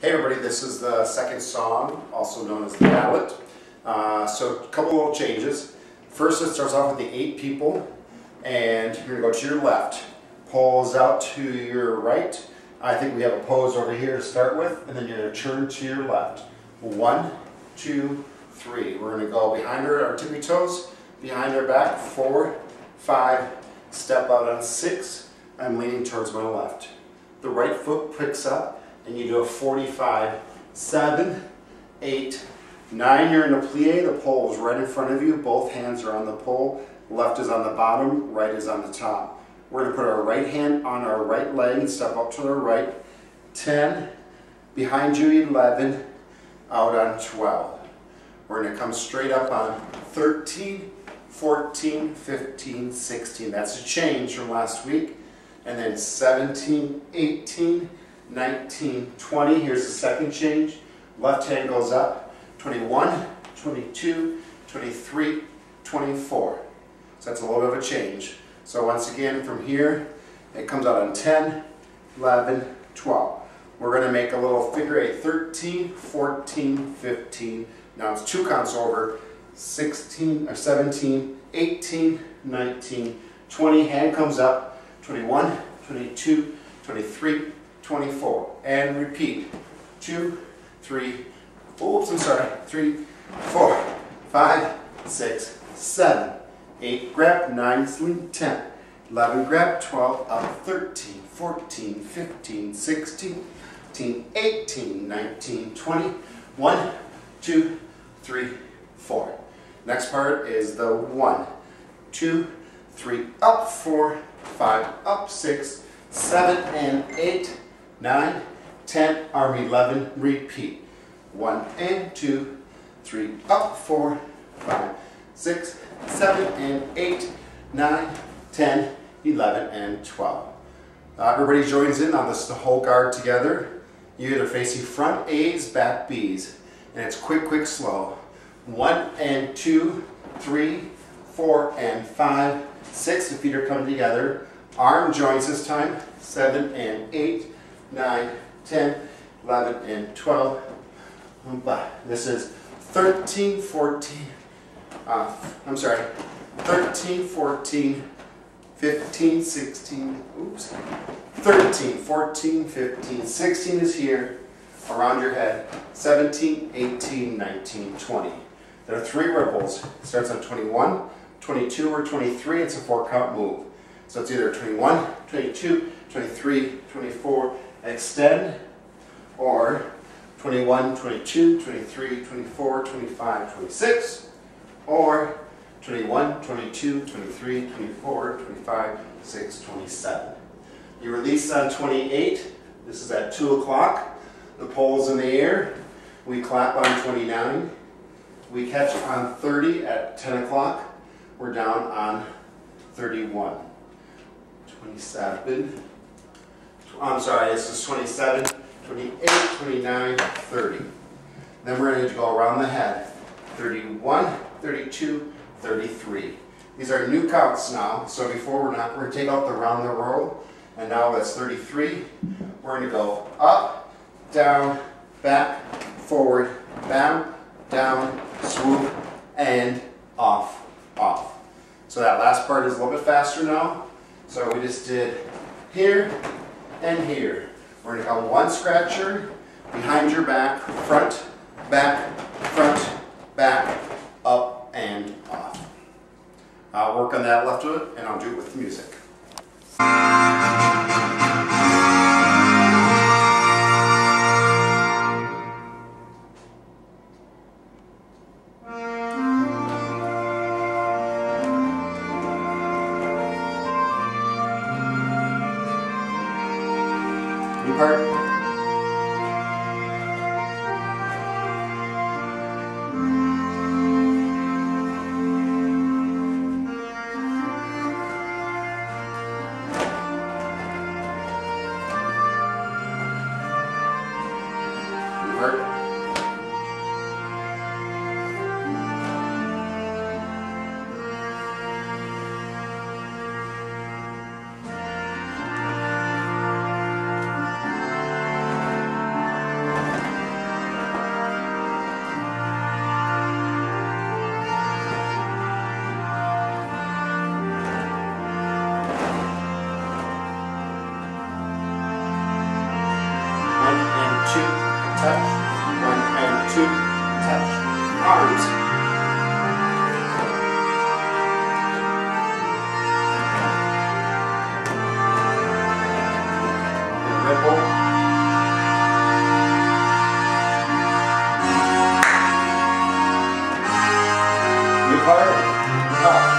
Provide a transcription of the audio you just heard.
Hey everybody, this is the second song, also known as the ballad. Uh, so a couple little changes. First it starts off with the eight people, and you're going to go to your left. Pulls out to your right. I think we have a pose over here to start with, and then you're going to turn to your left. One, two, three. We're going to go behind our, our tippy toes, behind our back, four, five, step out on six. I'm leaning towards my left. The right foot picks up, and you do a 45, 7, 8, 9, you're in a plie, the pole is right in front of you, both hands are on the pole, left is on the bottom, right is on the top. We're to put our right hand on our right leg and step up to the right, 10, behind you 11, out on 12. We're to come straight up on 13, 14, 15, 16. That's a change from last week. And then 17, 18, 19, 20. Here's the second change. Left hand goes up. 21, 22, 23, 24. So that's a little bit of a change. So once again, from here, it comes out on 10, 11, 12. We're going to make a little figure eight, 13, 14, 15. Now it's two counts over, 16 or 17, 18, 19, 20. Hand comes up, 21, 22, 23, 24. And repeat. Two, three, oops, I'm sorry. Three, four, five, six, seven, eight, grab, nine, sling, 10, 11, grab, 12, up, 13, 14, 15, 16, 17, 18, 19, 20, 1, 2, 3, 4. Next part is the one, two, three, up, 4, 5, up, 6, 7, and 8, 9, 10, arm 11, repeat. 1 and 2, 3, up, 4, 5, 6, 7, and 8, 9, 10, 11, and 12. Uh, everybody joins in on this the whole guard together. You're either facing front A's, back B's. And it's quick, quick, slow. 1 and 2, 3, 4, and 5, 6. The feet are coming together. Arm joints this time. 7 and 8, 9, 10, 11, and 12. This is 13, 14, uh, I'm sorry, 13, 14, 15, 16, oops, 13, 14, 15, 16 is here, around your head, 17, 18, 19, 20. There are three ripples. It starts on 21, 22, or 23. It's a four count move. So it's either 21, 22, 23, 24, extend, or 21, 22, 23, 24, 25, 26, or 21, 22, 23, 24, 25, 6, 27. You release on 28. This is at 2 o'clock. The pole's in the air. We clap on 29. We catch on 30 at 10 o'clock. We're down on 31. 27. I'm sorry, this is 27, 28, 29, 30. Then we're going to go around the head. 31, 32, 33. These are new counts now, so before we're not, we're going to take out the round the roll, and now that's 33. We're going to go up, down, back, forward, down, down, swoop, and off, off. So that last part is a little bit faster now. So we just did here, and here. We're going to go one scratcher behind your back, front, back, front, back, up, and off. I'll work on that left foot, and I'll do it with the music. New touch, one and two, touch, arms. Ripple. New part, up.